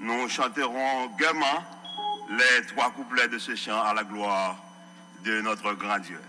nous chanterons gaiement les trois couplets de ce chant à la gloire de notre grand Dieu.